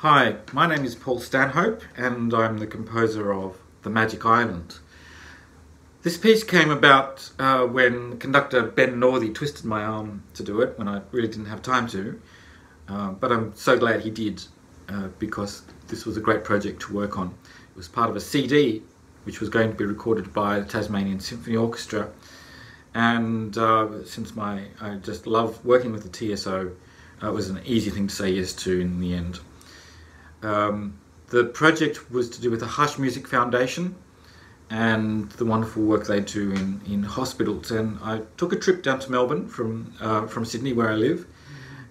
Hi, my name is Paul Stanhope and I'm the composer of The Magic Island. This piece came about uh, when conductor Ben Northey twisted my arm to do it when I really didn't have time to, uh, but I'm so glad he did uh, because this was a great project to work on. It was part of a CD which was going to be recorded by the Tasmanian Symphony Orchestra and uh, since my I just love working with the TSO, uh, it was an easy thing to say yes to in the end. Um, the project was to do with the Hush Music Foundation and the wonderful work they do in, in hospitals. And I took a trip down to Melbourne from uh, from Sydney, where I live,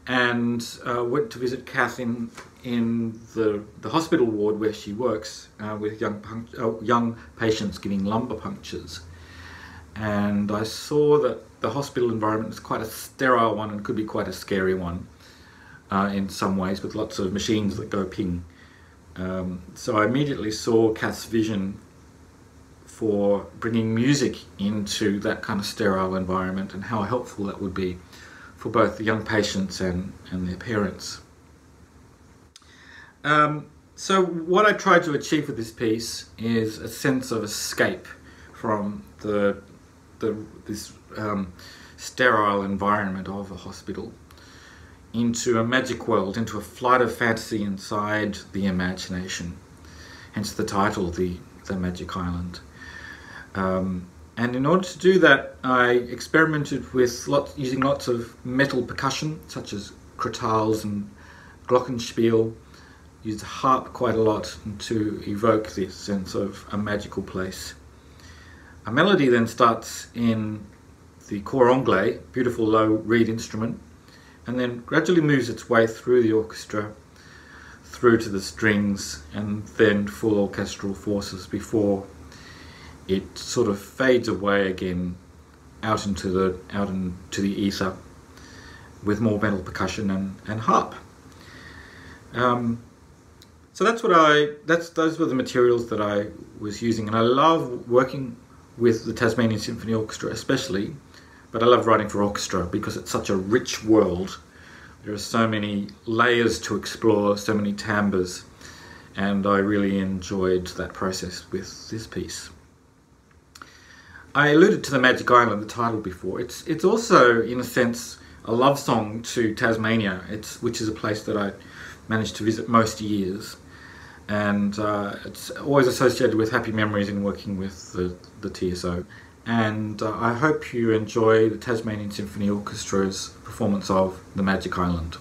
and uh, went to visit Kath in in the the hospital ward where she works uh, with young uh, young patients giving lumbar punctures. And I saw that the hospital environment is quite a sterile one and could be quite a scary one uh, in some ways with lots of machines that go ping. Um, so I immediately saw Kath's vision for bringing music into that kind of sterile environment and how helpful that would be for both the young patients and, and their parents. Um, so what I tried to achieve with this piece is a sense of escape from the, the this um, sterile environment of a hospital into a magic world, into a flight of fantasy inside the imagination. Hence the title, the, the Magic Island. Um, and in order to do that, I experimented with lots, using lots of metal percussion, such as crotales and glockenspiel. Used harp quite a lot to evoke this sense of a magical place. A melody then starts in the cor anglais, beautiful low reed instrument, and then gradually moves its way through the orchestra, through to the strings, and then full orchestral forces before it sort of fades away again out into the out into the ether with more metal percussion and, and harp. Um, so that's what I that's those were the materials that I was using, and I love working with the Tasmanian Symphony Orchestra, especially. But I love writing for orchestra because it's such a rich world. There are so many layers to explore, so many timbres, and I really enjoyed that process with this piece. I alluded to the Magic Island, the title before. It's it's also, in a sense, a love song to Tasmania. It's which is a place that I managed to visit most years, and uh, it's always associated with happy memories in working with the the TSO. And uh, I hope you enjoy the Tasmanian Symphony Orchestra's performance of The Magic Island.